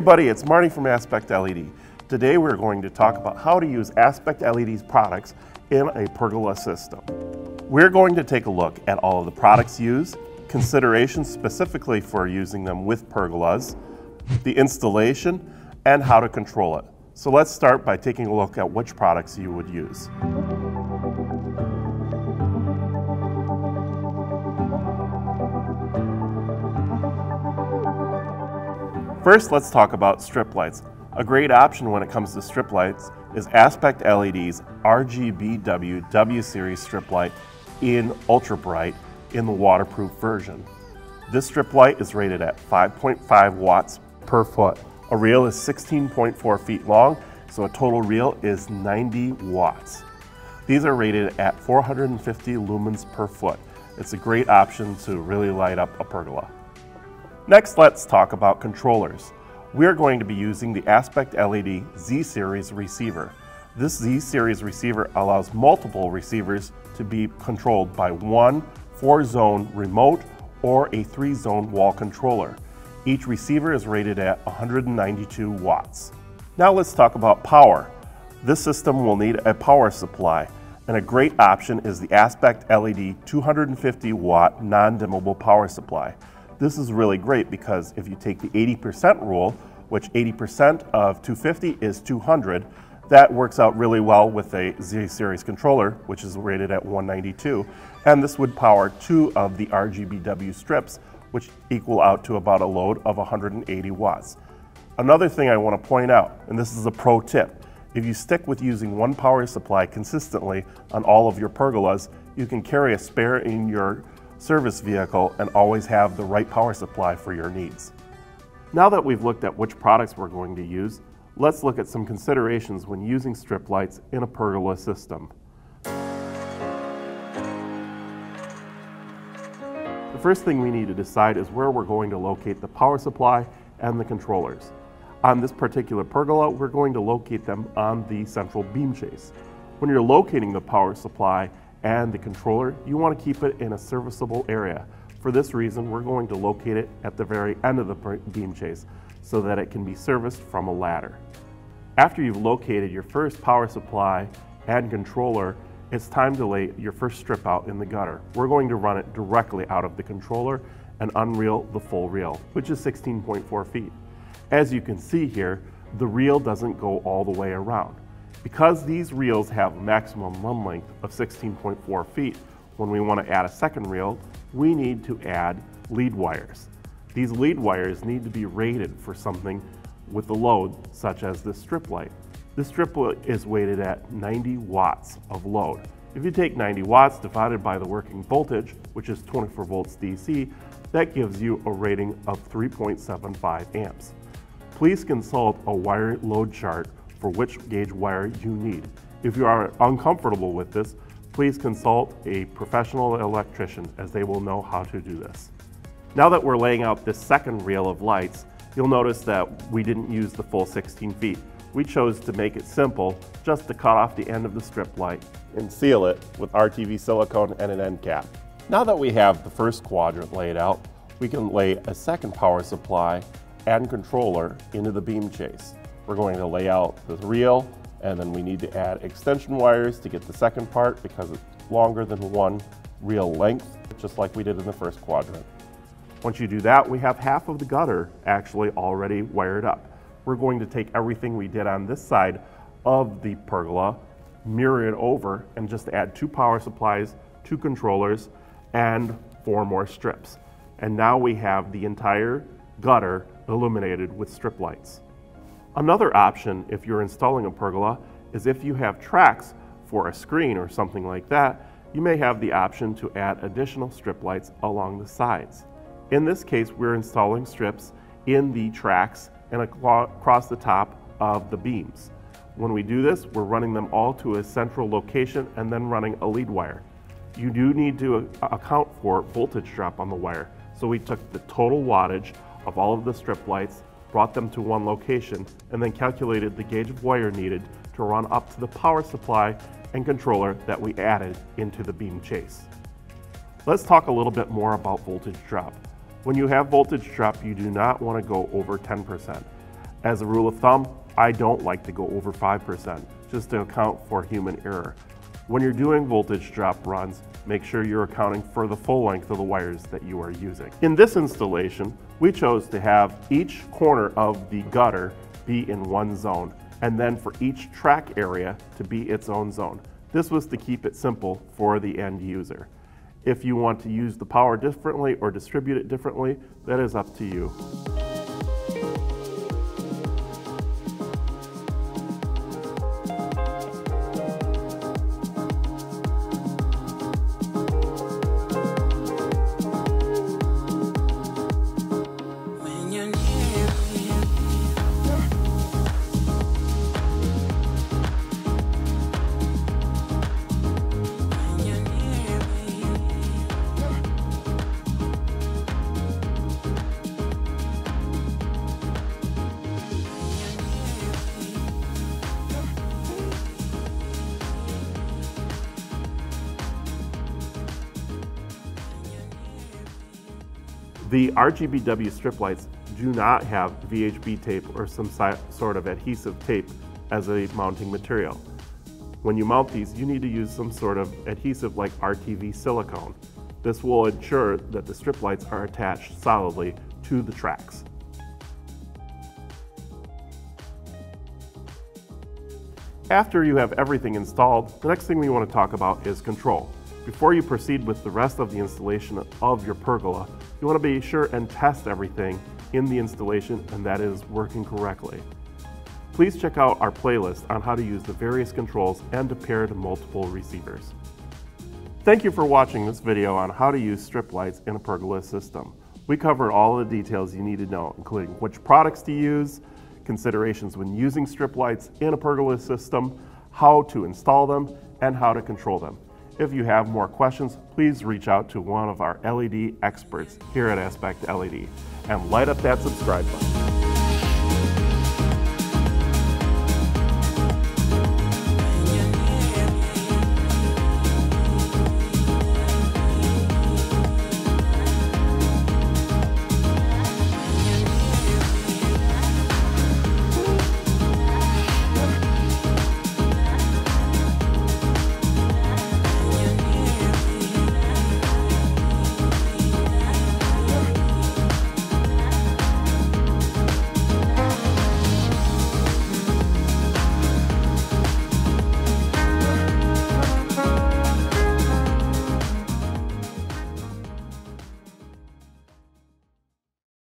everybody, it's Marty from Aspect LED. Today we're going to talk about how to use Aspect LED's products in a pergola system. We're going to take a look at all of the products used, considerations specifically for using them with pergolas, the installation, and how to control it. So let's start by taking a look at which products you would use. First, let's talk about strip lights. A great option when it comes to strip lights is Aspect LED's RGBW W Series strip light in Ultra Bright in the waterproof version. This strip light is rated at 5.5 watts per foot. A reel is 16.4 feet long, so a total reel is 90 watts. These are rated at 450 lumens per foot. It's a great option to really light up a pergola. Next, let's talk about controllers. We're going to be using the Aspect LED Z-Series receiver. This Z-Series receiver allows multiple receivers to be controlled by one four-zone remote or a three-zone wall controller. Each receiver is rated at 192 watts. Now let's talk about power. This system will need a power supply, and a great option is the Aspect LED 250 watt non-dimmable power supply. This is really great because if you take the 80% rule, which 80% of 250 is 200, that works out really well with a Z-Series controller, which is rated at 192. And this would power two of the RGBW strips, which equal out to about a load of 180 watts. Another thing I want to point out, and this is a pro tip, if you stick with using one power supply consistently on all of your pergolas, you can carry a spare in your service vehicle and always have the right power supply for your needs. Now that we've looked at which products we're going to use, let's look at some considerations when using strip lights in a pergola system. The first thing we need to decide is where we're going to locate the power supply and the controllers. On this particular pergola, we're going to locate them on the central beam chase. When you're locating the power supply and the controller, you want to keep it in a serviceable area. For this reason, we're going to locate it at the very end of the beam chase so that it can be serviced from a ladder. After you've located your first power supply and controller, it's time to lay your first strip out in the gutter. We're going to run it directly out of the controller and unreel the full reel, which is 16.4 feet. As you can see here, the reel doesn't go all the way around. Because these reels have a maximum run length of 16.4 feet, when we want to add a second reel, we need to add lead wires. These lead wires need to be rated for something with a load such as this strip light. This strip light is weighted at 90 watts of load. If you take 90 watts divided by the working voltage, which is 24 volts DC, that gives you a rating of 3.75 amps. Please consult a wire load chart for which gauge wire you need. If you are uncomfortable with this, please consult a professional electrician as they will know how to do this. Now that we're laying out this second reel of lights, you'll notice that we didn't use the full 16 feet. We chose to make it simple just to cut off the end of the strip light and seal it with RTV silicone and an end cap. Now that we have the first quadrant laid out, we can lay a second power supply and controller into the beam chase. We're going to lay out the reel and then we need to add extension wires to get the second part because it's longer than one reel length, just like we did in the first quadrant. Once you do that, we have half of the gutter actually already wired up. We're going to take everything we did on this side of the pergola, mirror it over, and just add two power supplies, two controllers, and four more strips. And now we have the entire gutter illuminated with strip lights. Another option if you're installing a pergola is if you have tracks for a screen or something like that, you may have the option to add additional strip lights along the sides. In this case, we're installing strips in the tracks and across the top of the beams. When we do this, we're running them all to a central location and then running a lead wire. You do need to account for voltage drop on the wire. So we took the total wattage of all of the strip lights brought them to one location, and then calculated the gauge of wire needed to run up to the power supply and controller that we added into the beam chase. Let's talk a little bit more about voltage drop. When you have voltage drop, you do not want to go over 10%. As a rule of thumb, I don't like to go over 5% just to account for human error. When you're doing voltage drop runs, make sure you're accounting for the full length of the wires that you are using. In this installation, we chose to have each corner of the gutter be in one zone, and then for each track area to be its own zone. This was to keep it simple for the end user. If you want to use the power differently or distribute it differently, that is up to you. The RGBW strip lights do not have VHB tape or some si- sort of adhesive tape as a mounting material. When you mount these, you need to use some sort of adhesive like RTV silicone. This will ensure that the strip lights are attached solidly to the tracks. After you have everything installed, the next thing we want to talk about is control. Before you proceed with the rest of the installation of your pergola, you want to be sure and test everything in the installation and that is working correctly. Please check out our playlist on how to use the various controls and to pair to multiple receivers. Thank you for watching this video on how to use strip lights in a pergola system. We covered all the details you need to know, including which products to use, considerations when using strip lights in a pergola system, how to install them, and how to control them. If you have more questions, please reach out to one of our LED experts here at Aspect LED and light up that subscribe button.